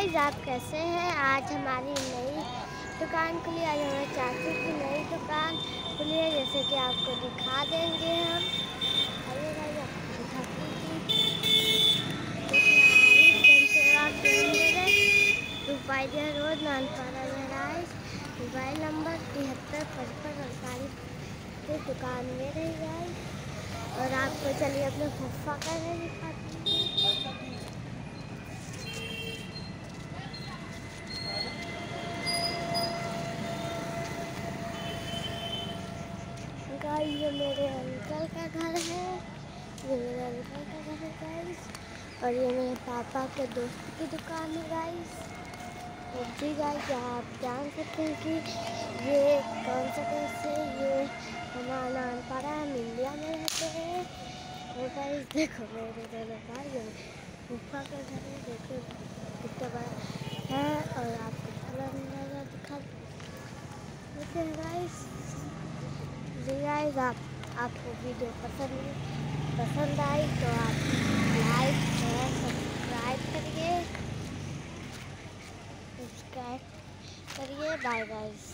Guys आप कैसे हैं? आज हमारी नई दुकान खुली आज हमारे चाचू की नई दुकान खुली है, जैसे कि आपको दिखा देंगे हम। दिखा रोड नानपाड़ा महराइश मोबाइल नंबर तिहत्तर, पचपन अड़तालीस की दुकान में रही गाइस और आपको चलिए अपने फुफ्फा का दिखाती हूँ गाइस ये मेरे अंकल का घर है। ये मेरे अंकल का घर है गाइस और ये मेरे पापा के दोस्त की दुकान है गाइस जी गाइस आप जान सकते हैं कि ये कौन सा देश है? ये हमारा नानपाड़ा हम इंडिया में रहते हैं। और गाइस देखो मेरे दोनों भाई ऊपर का घर है, देखो कितना बड़ा है और आपको दिखा देते हैं गाइस गाइस आप आपको वीडियो पसंद पसंद आई तो आप लाइक शेयर सब्सक्राइब करिए। सब्सक्राइब करिए। Bye guys